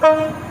Bye.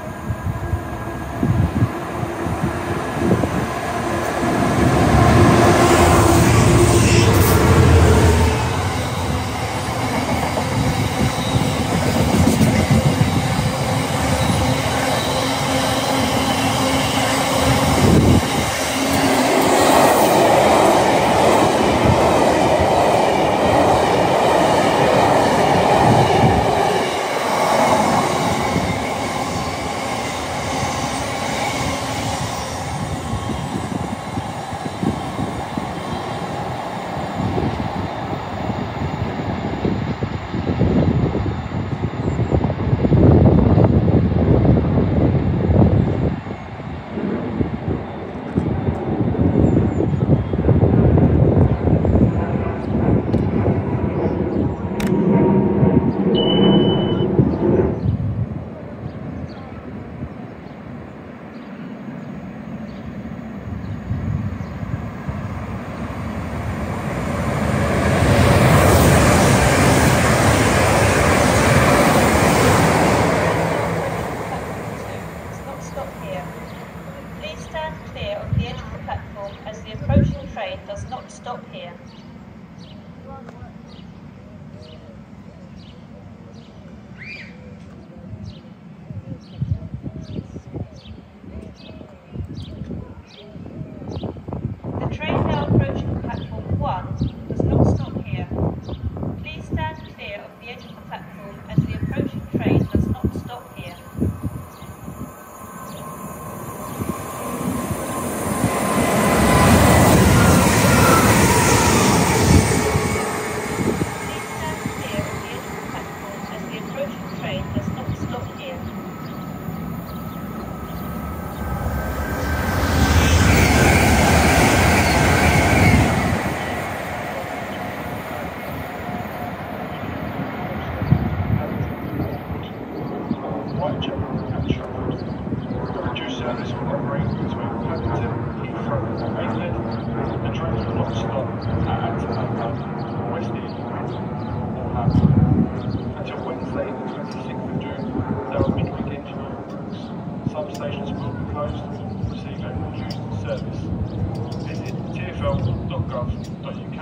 NFL.gov.uk,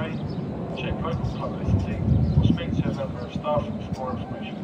check the publicity, or speak to a number of staff for more information.